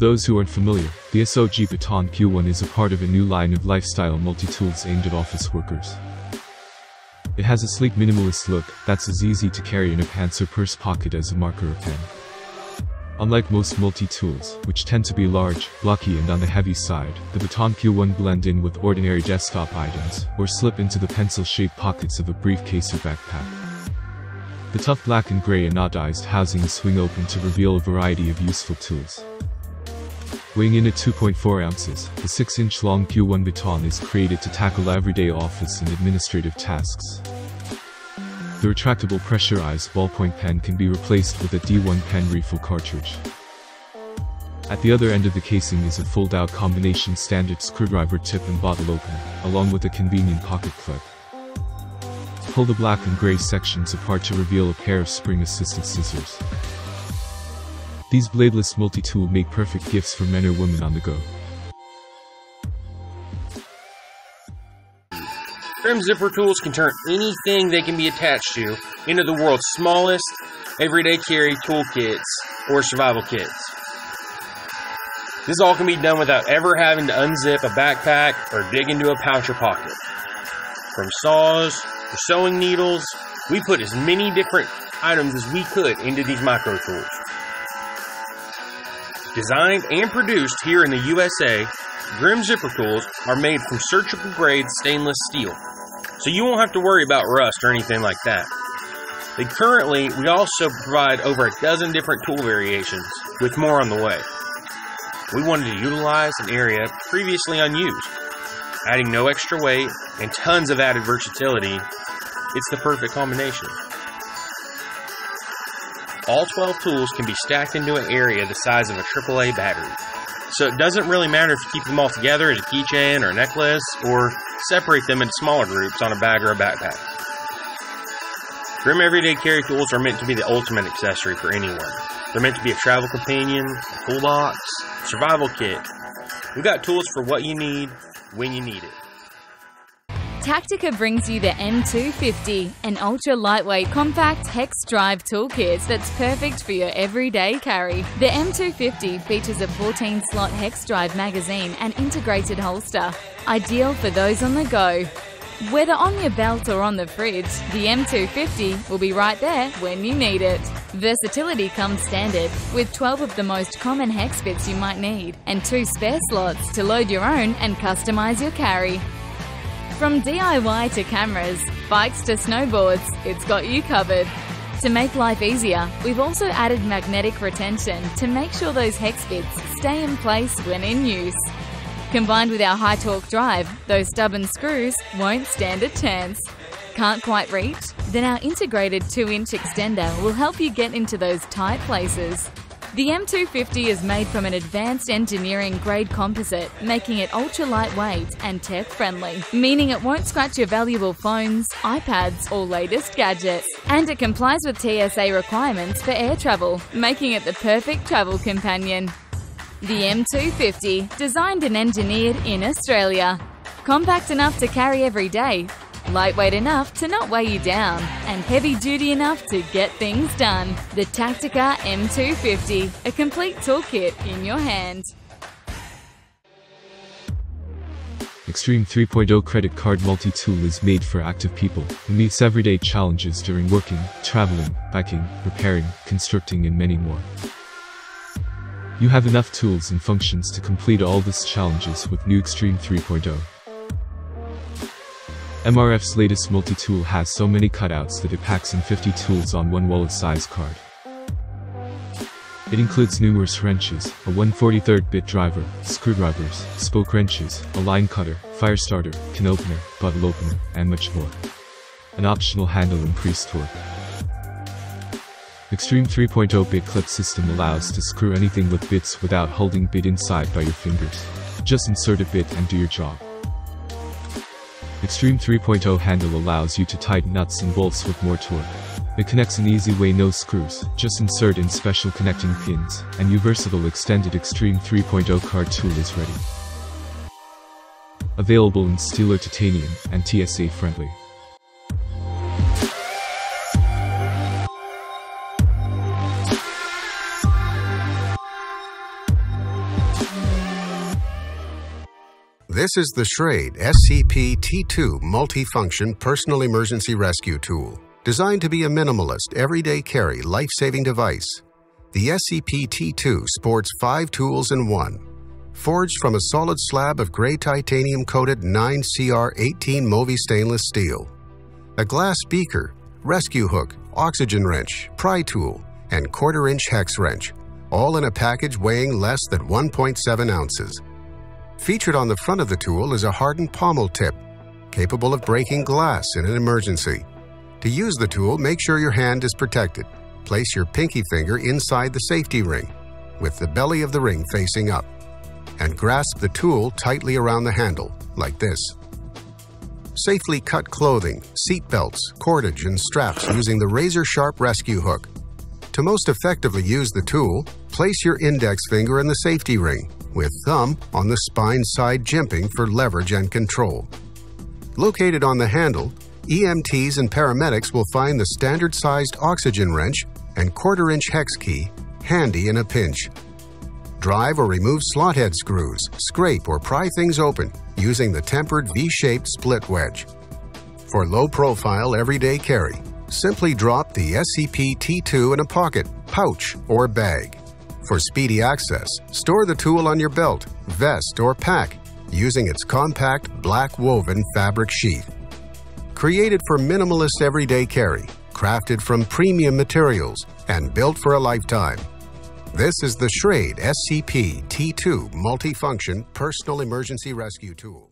those who aren't familiar, the SOG Baton Q1 is a part of a new line of lifestyle multi-tools aimed at office workers. It has a sleek minimalist look that's as easy to carry in a pants or purse pocket as a marker or pen. Unlike most multi-tools, which tend to be large, blocky and on the heavy side, the Baton Q1 blend in with ordinary desktop items, or slip into the pencil-shaped pockets of a briefcase or backpack. The tough black and gray anodized housings swing open to reveal a variety of useful tools. Weighing in at 2.4 ounces, the 6-inch long Q1 baton is created to tackle everyday office and administrative tasks. The retractable pressurized ballpoint pen can be replaced with a D1 pen refill cartridge. At the other end of the casing is a fold-out combination standard screwdriver tip and bottle opener, along with a convenient pocket clip. Pull the black and gray sections apart to reveal a pair of spring-assisted scissors. These bladeless multi-tool make perfect gifts for men or women on the go. Grimm zipper tools can turn anything they can be attached to into the world's smallest everyday carry toolkits or survival kits. This all can be done without ever having to unzip a backpack or dig into a pouch or pocket. From saws to sewing needles, we put as many different items as we could into these micro tools. Designed and produced here in the USA, Grimm zipper tools are made from surgical grade stainless steel so you won't have to worry about rust or anything like that. They currently, we also provide over a dozen different tool variations, with more on the way. We wanted to utilize an area previously unused. Adding no extra weight and tons of added versatility, it's the perfect combination. All 12 tools can be stacked into an area the size of a AAA battery. So it doesn't really matter if you keep them all together as a keychain or a necklace, or separate them into smaller groups on a bag or a backpack. Grim Everyday Carry Tools are meant to be the ultimate accessory for anyone. They're meant to be a travel companion, a toolbox, survival kit. We've got tools for what you need, when you need it. Tactica brings you the M250, an ultra lightweight compact hex drive toolkit that's perfect for your everyday carry. The M250 features a 14 slot hex drive magazine and integrated holster, ideal for those on the go. Whether on your belt or on the fridge, the M250 will be right there when you need it. Versatility comes standard, with 12 of the most common hex bits you might need, and two spare slots to load your own and customize your carry. From DIY to cameras, bikes to snowboards, it's got you covered. To make life easier, we've also added magnetic retention to make sure those hex bits stay in place when in use. Combined with our high torque drive, those stubborn screws won't stand a chance. Can't quite reach? Then our integrated 2 inch extender will help you get into those tight places. The M250 is made from an advanced engineering grade composite, making it ultra lightweight and tech friendly, meaning it won't scratch your valuable phones, iPads, or latest gadgets. And it complies with TSA requirements for air travel, making it the perfect travel companion. The M250, designed and engineered in Australia. Compact enough to carry every day, lightweight enough to not weigh you down, and heavy duty enough to get things done. The Tactica M250, a complete toolkit in your hand. Extreme 3.0 credit card multi-tool is made for active people who meets everyday challenges during working, traveling, biking, repairing, constructing and many more. You have enough tools and functions to complete all these challenges with new Extreme 3.0. MRF's latest multi-tool has so many cutouts that it packs in 50 tools on one wallet-size card. It includes numerous wrenches, a 143rd-bit driver, screwdrivers, spoke wrenches, a line cutter, fire starter, can opener, bottle opener, and much more. An optional handle increased torque. Extreme 3.0 bit clip system allows to screw anything with bits without holding bit inside by your fingers. Just insert a bit and do your job. Extreme 3.0 handle allows you to tighten nuts and bolts with more torque. It connects in easy way no screws, just insert in special connecting pins, and your versatile extended Extreme 3.0 card tool is ready. Available in steel or titanium, and TSA friendly. This is the Schrade SCP-T2 multifunction personal emergency rescue tool, designed to be a minimalist, everyday carry, life-saving device. The SCP-T2 sports five tools in one. Forged from a solid slab of gray titanium-coated 9CR18 Movi stainless steel. A glass breaker, rescue hook, oxygen wrench, pry tool, and quarter-inch hex wrench, all in a package weighing less than 1.7 ounces. Featured on the front of the tool is a hardened pommel tip, capable of breaking glass in an emergency. To use the tool, make sure your hand is protected. Place your pinky finger inside the safety ring, with the belly of the ring facing up, and grasp the tool tightly around the handle, like this. Safely cut clothing, seat belts, cordage, and straps using the razor-sharp rescue hook. To most effectively use the tool, place your index finger in the safety ring with thumb on the spine side jimping for leverage and control. Located on the handle, EMTs and paramedics will find the standard-sized oxygen wrench and quarter-inch hex key handy in a pinch. Drive or remove slot head screws, scrape or pry things open using the tempered V-shaped split wedge. For low-profile everyday carry, simply drop the SCP-T2 in a pocket, pouch, or bag. For speedy access, store the tool on your belt, vest, or pack using its compact black woven fabric sheath. Created for minimalist everyday carry, crafted from premium materials, and built for a lifetime. This is the Schrade SCP T2 Multifunction Personal Emergency Rescue Tool.